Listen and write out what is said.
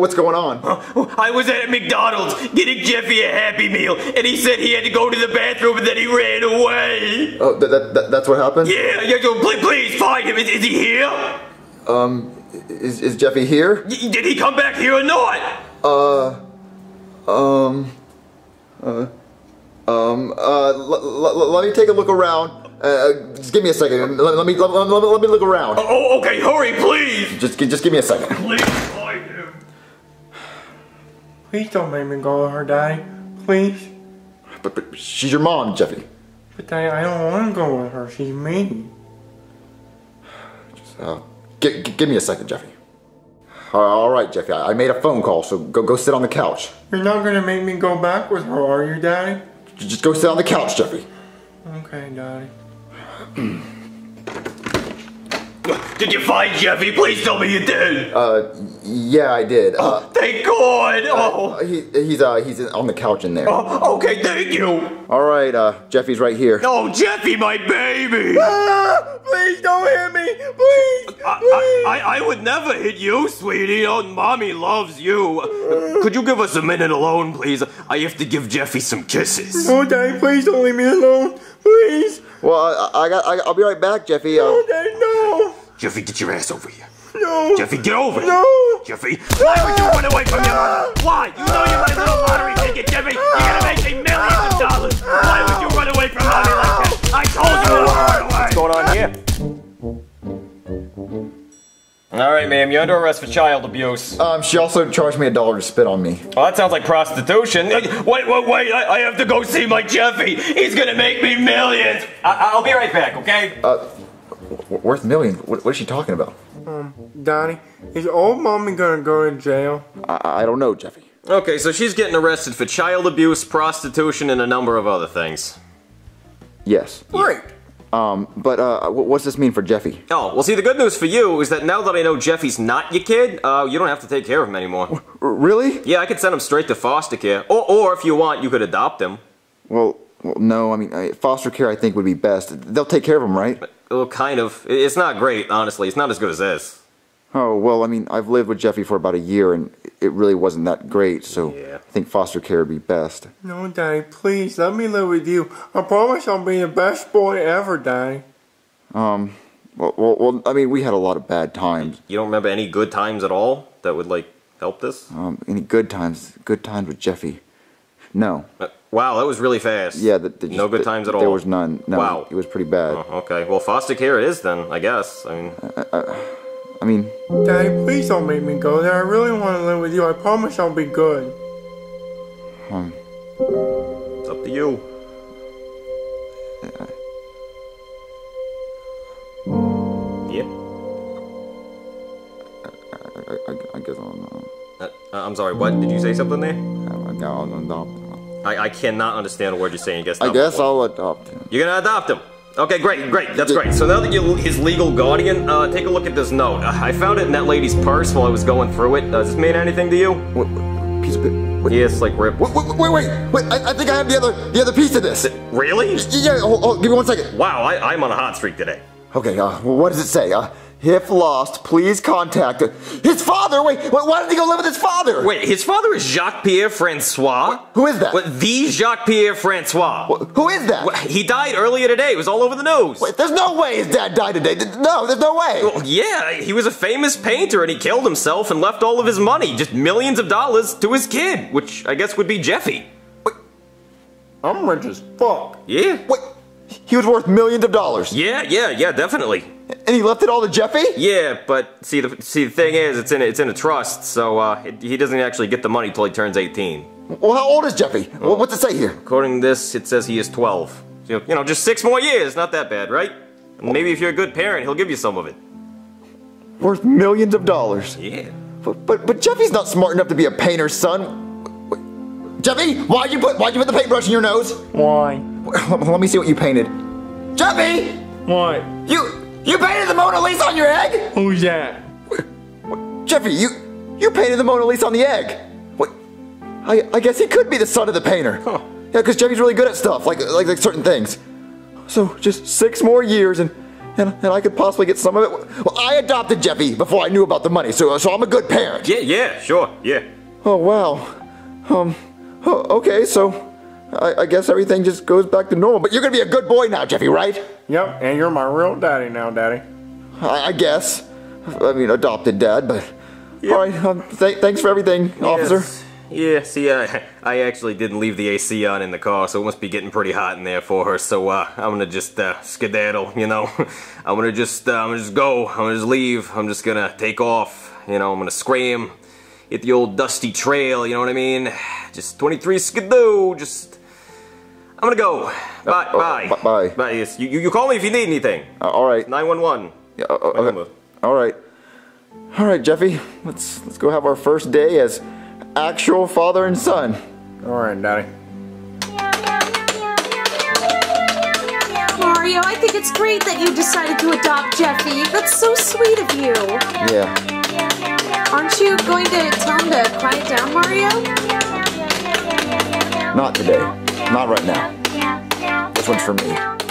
What's going on? I was at McDonald's getting Jeffy a Happy Meal, and he said he had to go to the bathroom and then he ran away. Oh, that, that, that, that's what happened? Yeah, yeah, so please, please find him. Is, is he here? Um, is, is Jeffy here? Y- Did he come back here or not? Uh, um, uh, um, uh, let me take a look around. Uh, just give me a second. Let, let me let, let, let, me look around. Oh, okay, hurry, please. Just just give me a second. Please. Please don't make me go with her, Daddy. Please. But, but she's your mom, Jeffy. But Daddy, I don't want to go with her. She's mean. Uh, gi- gi- give me a second, Jeffy. Uh, all right, Jeffy. I, I made a phone call, so go go sit on the couch. You're not gonna make me go back with her, are you, Daddy? Just go sit on the couch, Jeffy. Okay, Daddy. Did you find Jeffy? Please tell me you did. Uh, yeah, I did. Uh, Thank God. Oh, he, he's uh he's on the couch in there. oh, okay, thank you. All right, uh, Jeffy's right here. Oh, Jeffy, my baby. Ah, please don't hit me! Please! I, I, I would never hit you, sweetie. Oh, mommy loves you. Could you give us a minute alone, please? I have to give Jeffy some kisses. No, Daddy, please don't leave me alone. Please. Well, I, I got I, I'll be right back, Jeffy. Uh, No, Daddy, no. Jeffy, get your ass over here. No. Jeffy, get over here. No. Jeffy, why would you run away from your mother? Why? You know you're my little lottery ticket, Jeffy. You're gonna make me millions of dollars. Why would you run away from mommy like that? I told you to run away. What's going on here? All right, ma'am, you're under arrest for child abuse. um, she also charged me a dollar to spit on me. Well, that sounds like prostitution. Wait, wait, wait! I, I have to go see my Jeffy. He's gonna make me millions. I, I'll be right back, okay? Uh, w- worth millions. What, what is she talking about? Daddy, is your old mommy gonna go to jail? I, I don't know, Jeffy. Okay, so she's getting arrested for child abuse, prostitution, and a number of other things. Yes. Great. Um, but uh, what's this mean for Jeffy? Oh, well, see, the good news for you is that now that I know Jeffy's not your kid, uh, you don't have to take care of him anymore. R- really? Yeah, I could send him straight to foster care. Or, or if you want, you could adopt him. Well, well, no. I mean, foster care. I think would be best. They'll take care of him, right? Well, kind of. It's not great, honestly. It's not as good as this. Oh well. I mean, I've lived with Jeffy for about a year, and it really wasn't that great. So Yeah. I think foster care would be best. No, Daddy, please let me live with you. I promise I'll be the best boy ever, Daddy. Um. Well, well, well, I mean, we had a lot of bad times. You don't remember any good times at all that would, like, help this? Um, any good times? Good times with Jeffy? No. Uh, wow, that was really fast. Yeah. The, the, no good the- times at all. There was none. No. Wow. It was pretty bad. Oh, okay. Well, foster care it is then, I guess. I mean, I mean, Daddy, please don't make me go there. I really want to live with you. I promise I'll be good. it's up to you. Yeah. I, I, I guess I'll, Uh, I'm sorry. What did you say something there? uh, I guess I'll adopt him. I, I cannot understand a word you're saying. Guess I guess I'll adopt him. You're gonna adopt him. Okay, great, great. That's great. So now that you're his legal guardian, uh, take a look at this note. Uh, I found it in that lady's purse while I was going through it. Uh, does this mean anything to you? What, what, piece of it? What, Yes, like rip. Wait, wait, wait, wait, wait! I, I think I have the other, the other piece of this. Really? Yeah, hold, hold, give me one second. Wow, I, I'm on a hot streak today. Okay, uh, what does it say? Uh, if lost, please contact his father. Wait, wait, why did he go live with his father? Wait, his father is Jacques Pierre Francois? who is that? What, the Jacques Pierre Francois. Who is that? What, He died earlier today. It was all over the news. Wait, there's no way his dad died today. No, there's no way. Well, yeah, he was a famous painter and he killed himself and left all of his money, just millions of dollars, to his kid, which I guess would be Jeffy. I'm rich as fuck. Yeah. Wait, he was worth millions of dollars, Yeah, yeah, yeah, definitely. and he left it all to Jeffy. Yeah, but see the see the thing is, it's in a, it's in a trust, so uh, it, he doesn't actually get the money till he turns 18. Well, how old is Jeffy? Well, what's it say here? According to this, it says he is 12. So, you know, just six more years, not that bad, right? And maybe if you're a good parent, he'll give you some of it. Worth millions of dollars. Yeah. But but but Jeffy's not smart enough to be a painter's son. Jeffy, why'd you put why'd you put the paintbrush in your nose? Why? Let let me see what you painted. Jeffy, What? you you painted the Mona Lisa on your egg? Who's that? Jeffy, you you painted the Mona Lisa on the egg. What? I I guess he could be the son of the painter. Huh. Yeah, because Jeffy's really good at stuff like like like certain things. So just six more years and and, and I could possibly get some of it. Well, I adopted Jeffy before I knew about the money, so so I'm a good parent. Yeah, yeah, sure, yeah. Oh wow. Um. oh, okay, so I, I guess everything just goes back to normal. But you're gonna be a good boy now, Jeffy, right? Yep, and you're my real daddy now, daddy. I, I guess. I mean, adopted dad, but. Yep. All right. Um, th- thanks for everything, officer. Yes. Yeah, see, uh, I actually didn't leave the AC on in the car, so it must be getting pretty hot in there for her. So uh, I'm gonna just uh, skedaddle, you know. I'm gonna just, uh, I'm gonna just go. I'm gonna just leave. I'm just gonna take off. You know, I'm gonna scram, hit the old dusty trail. You know what I mean? Just 23 skidoo. Just, I'm gonna go. Bye, oh, bye, b- bye. bye. Yes, you, you, you call me if you need anything. Uh, all right. 911. Yeah, uh, uh, My number. All right. All right, Jeffy. Let's let's go have our first day as actual father and son. All right, daddy. Mario, I think it's great that you decided to adopt Jeffy. That's so sweet of you. Yeah. Aren't you going to tell him to quiet down, Mario? Not today. Not right now. This one's for me.